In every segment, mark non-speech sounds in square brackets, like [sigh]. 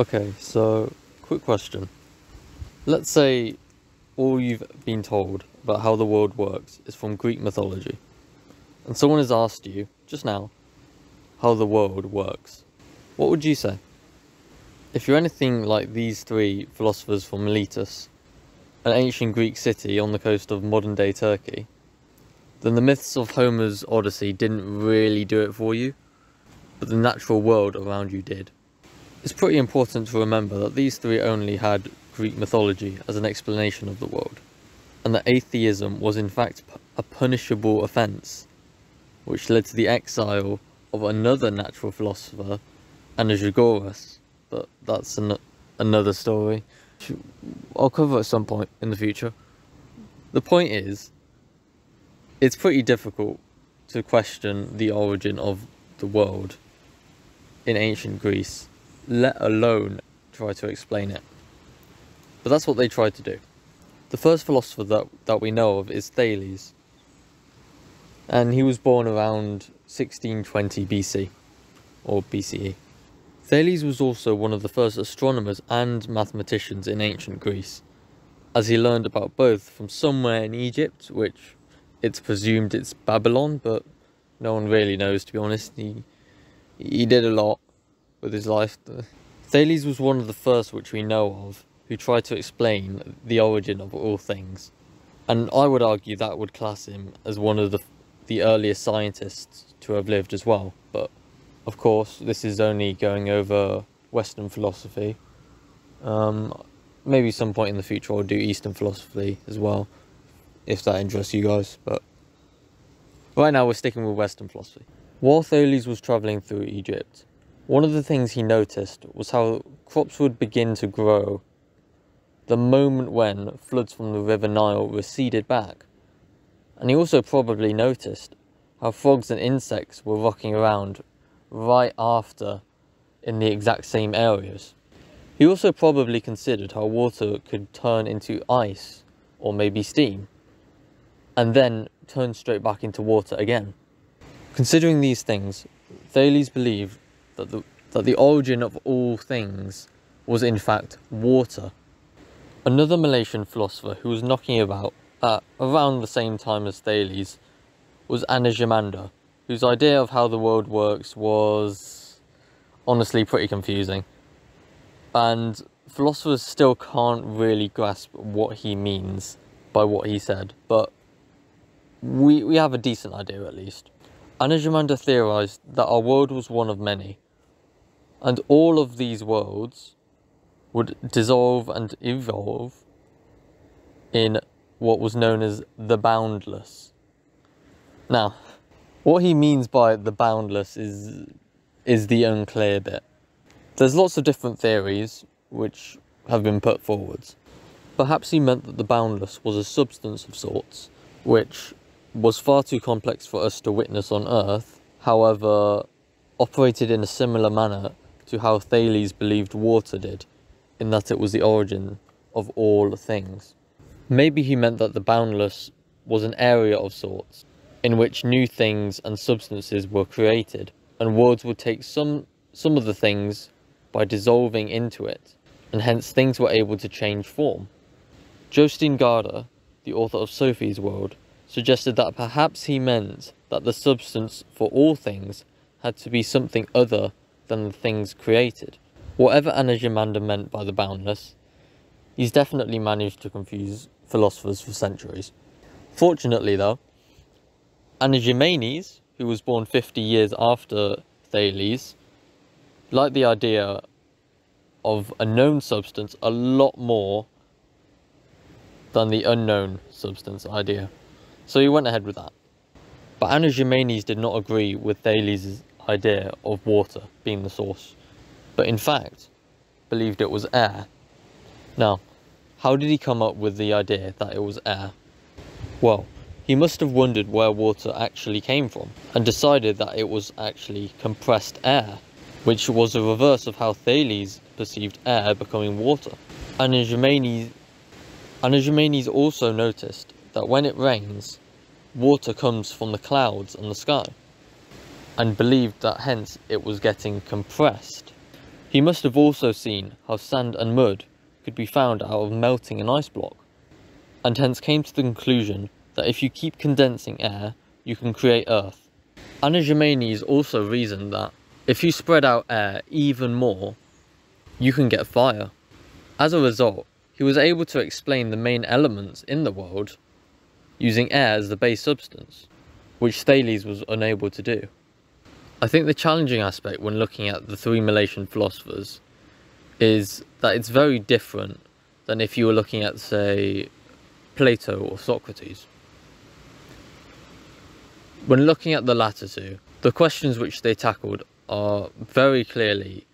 Okay, so quick question. Let's say all you've been told about how the world works is from Greek mythology, and someone has asked you just now how the world works. What would you say? If you're anything like these three philosophers from Miletus, an ancient Greek city on the coast of modern day Turkey, then the myths of Homer's Odyssey didn't really do it for you, but the natural world around you did. It's pretty important to remember that these three only had Greek mythology as an explanation of the world, and that atheism was in fact a punishable offence, which led to the exile of another natural philosopher, Anaxagoras, but that's an another story. I'll cover at some point in the future. The point is, it's pretty difficult to question the origin of the world in ancient Greece let alone try to explain it. But that's what they tried to do. The first philosopher that, that we know of is Thales, and he was born around 1620 BC, or BCE. Thales was also one of the first astronomers and mathematicians in ancient Greece, as he learned about both from somewhere in Egypt, which it's presumed it's Babylon, but no one really knows to be honest. He, he did a lot, with his life. Thales was one of the first which we know of who tried to explain the origin of all things, and I would argue that would class him as one of the the earliest scientists to have lived as well. But of course, this is only going over Western philosophy. Um, maybe some point in the future I'll do Eastern philosophy as well, if that interests you guys. But right now we're sticking with Western philosophy. While Thales was travelling through Egypt, one of the things he noticed was how crops would begin to grow the moment when floods from the River Nile receded back. And he also probably noticed how frogs and insects were rocking around right after in the exact same areas. He also probably considered how water could turn into ice or maybe steam and then turn straight back into water again. Considering these things, Thales believed that the, that the origin of all things was in fact water. Another Milesian philosopher who was knocking about at around the same time as Thales was Anaximander, whose idea of how the world works was honestly pretty confusing. And philosophers still can't really grasp what he means by what he said, but we, we have a decent idea at least. Anaximander theorized that our world was one of many, and all of these worlds would dissolve and evolve in what was known as the boundless. Now, what he means by the boundless is is the unclear bit. There's lots of different theories which have been put forwards. Perhaps he meant that the boundless was a substance of sorts, which was far too complex for us to witness on Earth, however, operated in a similar manner to how Thales believed water did, in that it was the origin of all things. Maybe he meant that the boundless was an area of sorts, in which new things and substances were created, and worlds would take some, some of the things by dissolving into it, and hence things were able to change form. Jostein Gaarder, the author of Sophie's World, suggested that perhaps he meant that the substance for all things had to be something other than the things created. Whatever Anaximander meant by the boundless, he's definitely managed to confuse philosophers for centuries. Fortunately though, Anaximenes, who was born 50 years after Thales, liked the idea of a known substance a lot more than the unknown substance idea. So he went ahead with that. But Anaximenes did not agree with Thales' idea of water being the source, but in fact believed it was air. Now, how did he come up with the idea that it was air? Well, he must have wondered where water actually came from and decided that it was actually compressed air, which was the reverse of how Thales perceived air becoming water. Anaximenes also noticed that when it rains, water comes from the clouds and the sky and believed that hence it was getting compressed. He must have also seen how sand and mud could be found out of melting an ice block, and hence came to the conclusion that if you keep condensing air, you can create Earth. Anaximenes also reasoned that if you spread out air even more, you can get fire. As a result, he was able to explain the main elements in the world using air as the base substance, which Thales was unable to do. I think the challenging aspect when looking at the three Milesian philosophers is that it's very different than if you were looking at, say, Plato or Socrates. When looking at the latter two, the questions which they tackled are very clearly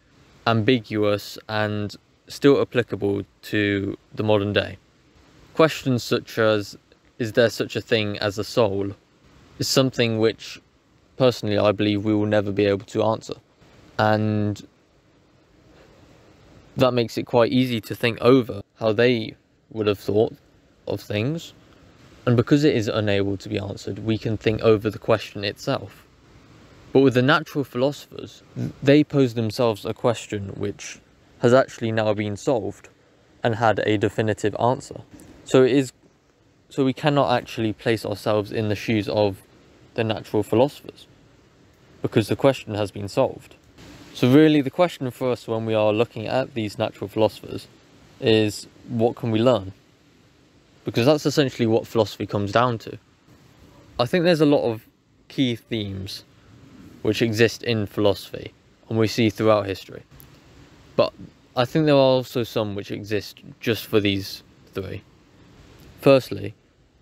ambiguous and still applicable to the modern day. Questions such as, is there such a thing as a soul, is something which personally I believe we will never be able to answer. And that makes it quite easy to think over how they would have thought of things. And because it is unable to be answered, we can think over the question itself. But with the natural philosophers, they pose themselves a question which has actually now been solved and had a definitive answer. So it is so we cannot actually place ourselves in the shoes of the natural philosophers because the question has been solved. So really the question for us when we are looking at these natural philosophers is what can we learn? because that's essentially what philosophy comes down to. I think there's a lot of key themes which exist in philosophy and we see throughout history. But I think there are also some which exist just for these three. Firstly,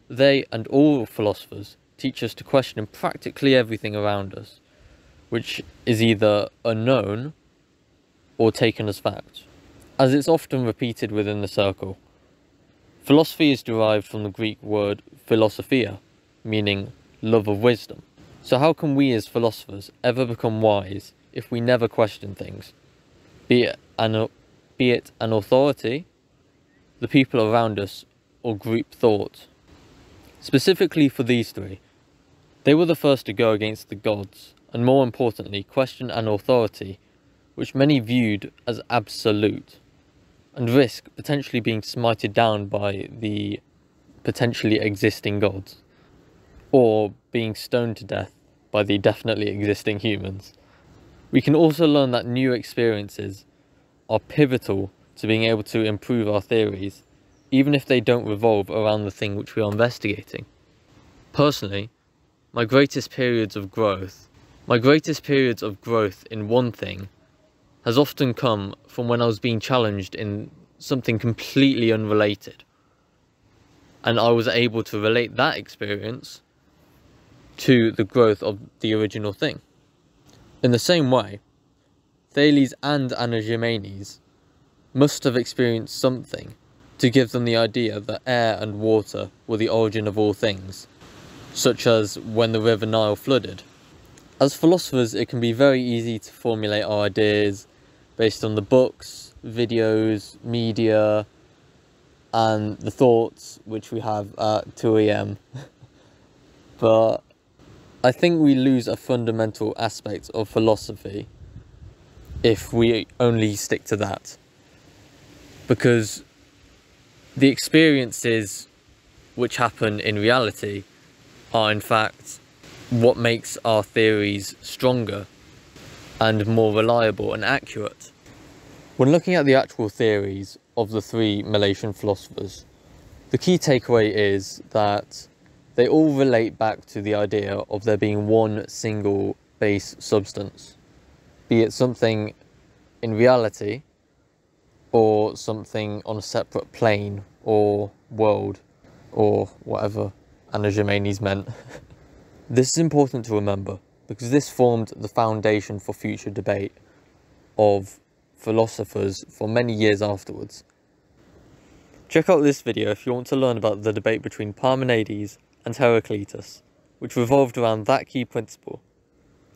they and all philosophers teach us to question practically everything around us, which is either unknown or taken as fact. As it's often repeated within the circle, Philosophy is derived from the Greek word philosophia, meaning love of wisdom. So how can we as philosophers ever become wise if we never question things? Be it an, be it an authority, the people around us, or group thought. Specifically for these three, they were the first to go against the gods, and more importantly, question an authority which many viewed as absolute and risk potentially being smited down by the potentially existing gods, or being stoned to death by the definitely existing humans. We can also learn that new experiences are pivotal to being able to improve our theories, even if they don't revolve around the thing which we are investigating. Personally, my greatest periods of growth, my greatest periods of growth in one thing has often come from when I was being challenged in something completely unrelated. And I was able to relate that experience to the growth of the original thing. In the same way, Thales and Anaximenes must have experienced something to give them the idea that air and water were the origin of all things, such as when the River Nile flooded. As philosophers, it can be very easy to formulate our ideas based on the books, videos, media, and the thoughts which we have at 2 a.m. [laughs] but I think we lose a fundamental aspect of philosophy if we only stick to that. Because the experiences which happen in reality are in fact what makes our theories stronger and more reliable and accurate. When looking at the actual theories of the three Milesian philosophers, the key takeaway is that they all relate back to the idea of there being one single base substance, be it something in reality or something on a separate plane or world or whatever Anna Anaximenes meant. [laughs] this is important to remember because this formed the foundation for future debate of philosophers for many years afterwards. Check out this video if you want to learn about the debate between Parmenides and Heraclitus, which revolved around that key principle.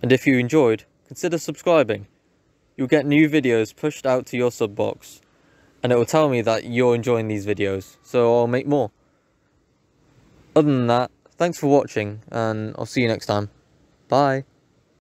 And if you enjoyed, consider subscribing. You'll get new videos pushed out to your sub box, and it will tell me that you're enjoying these videos, so I'll make more. Other than that, thanks for watching, and I'll see you next time. Bye.